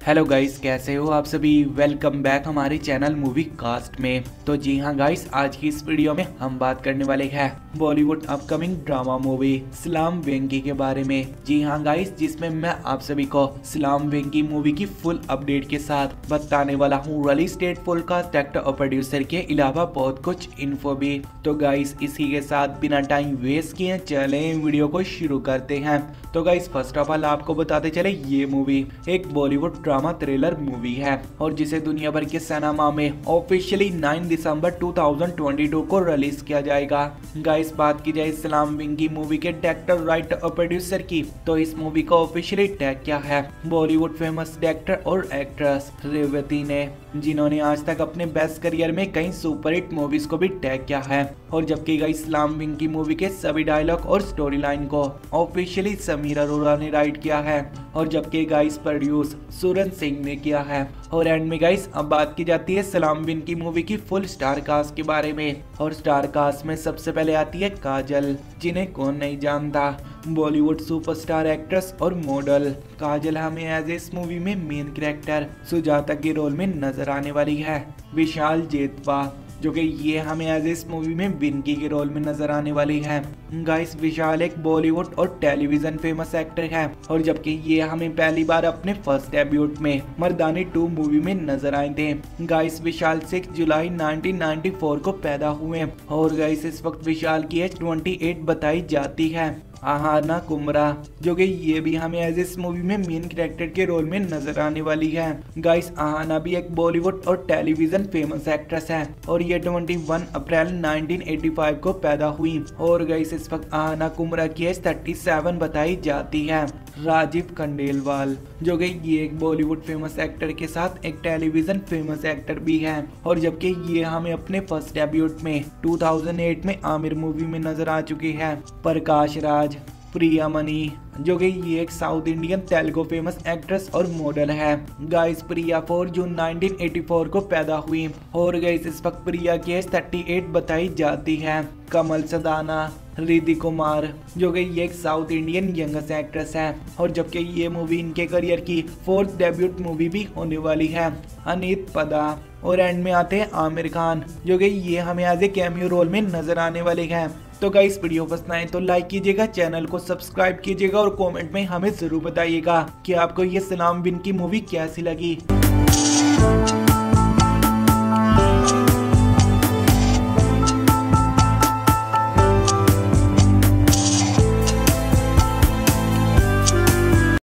Hello guys कैसे हो आप सभी? वेलकम बैक हमारे चैनल मूवी कास्ट में। तो जी हाँ गाइस आज की इस वीडियो में हम बात करने वाले हैं बॉलीवुड अपकमिंग ड्रामा मूवी सलाम वेंकी के बारे में। जी हाँ गाइस जिसमें मैं आप सभी को सलाम वेंकी मूवी की फुल अपडेट के साथ बताने वाला हूँ। रिलीज़ डेट फुल का एक्टर और प्रोड्यूसर के अलावा बहुत कुछ इन्फो भी। तो गाइस इसी के साथ बिना टाइम वेस्ट किए चले वीडियो को शुरू करते हैं। तो गाइस फ़र्स्ट ऑफ़ ऑल आपको बताते चले ये मूवी एक बॉलीवुड ड्रामा थ्रिलर मूवी है और जिसे दुनिया भर के सिनेमा में ऑफिशियली 9 दिसंबर 2022 को रिलीज़ किया जाएगा। गाइस, बात की जाए इस्लाम विंग मूवी के डायरेक्टर राइटर और प्रोड्यूसर की तो इस मूवी को ऑफिशियली टैग क्या है? बॉलीवुड फ़ेमस डायरेक्टर और एक्ट्रेस रेवती ने, जिन्होंने आज तक अपने बेस्ट करियर में कई सुपरहिट मूवीज़ को भी टैग किया है। और जबकि गई इस्लाम विंग की मूवी के सभी डायलॉग और स्टोरी लाइन को ऑफिशियली समीर अरोरा ने राइट किया है। और जबकि गाइस प्रोड्यूस सुरन सिंह ने किया है। और एंड में गाइस अब बात की जाती है सलाम बिन की मूवी की फुल स्टार कास्ट के बारे में। और स्टार कास्ट में सबसे पहले आती है काजल, जिन्हें कौन नहीं जानता। बॉलीवुड सुपरस्टार एक्ट्रेस और मॉडल काजल हमें एज इस मूवी में मेन कैरेक्टर सुजाता के रोल में नज़र आने वाली है। विशाल जेतवा जो कि ये हमें एज इस मूवी में विनकी के रोल में नज़र आने वाली है। गाइस विशाल एक बॉलीवुड और टेलीविज़न फ़ेमस एक्टर है और जबकि ये हमें पहली बार अपने फ़र्स्ट डेब्यूट में मर्दानी टू मूवी में नज़र आए थे। गाइस विशाल सिक्स जुलाई 1994 को पैदा हुए और गाइस इस वक्त विशाल की एज 28 बताई जाती है। आहाना कुमरा। जो कि ये भी हमें एज इस मूवी में मेन कैरेक्टर के रोल में नज़र आने वाली है। गाइस आहाना भी एक बॉलीवुड और टेलीविज़न फ़ेमस एक्ट्रेस है और ये 21 अप्रैल 1985 को पैदा हुई। और गाइस इस वक्त आहाना कुमरा की एज 37 बताई जाती है। राजीव खंडेलवाल जो कि ये एक बॉलीवुड फ़ेमस एक्टर के साथ एक टेलीविज़न फ़ेमस एक्टर भी है। और जबकि ये हमें अपने फ़र्स्ट डेब्यूट में 2008 में आमिर मूवी में नज़र आ चुकी है। प्रकाश राज, प्रिया मनी, जो कि ये एक south Indian Telugu famous actress और मॉडल है। गाइस प्रिया 4 जून 1984 को पैदा हुई। और गाइस इस वक्त प्रिया की एज 38 बताई जाती है। कमल सदाना रिद्धि कुमार, जो कि ये एक साउथ इंडियन यंगस्ट एक्ट्रेस है। और जबकि ये मूवी इनके करियर की फोर्थ डेब्यूट मूवी भी होने वाली है, अनित पदा। और एंड में आते हैं आमिर खान, जो कि ये हमें आज एक कैमियो रोल में नज़र आने वाले हैं। तो गाइस वीडियो पसंद आए तो लाइक कीजिएगा चैनल को सब्सक्राइब कीजिएगा और कमेंट में हमें ज़रूर बताइएगा कि आपको ये सलाम बिन की मूवी कैसी लगी।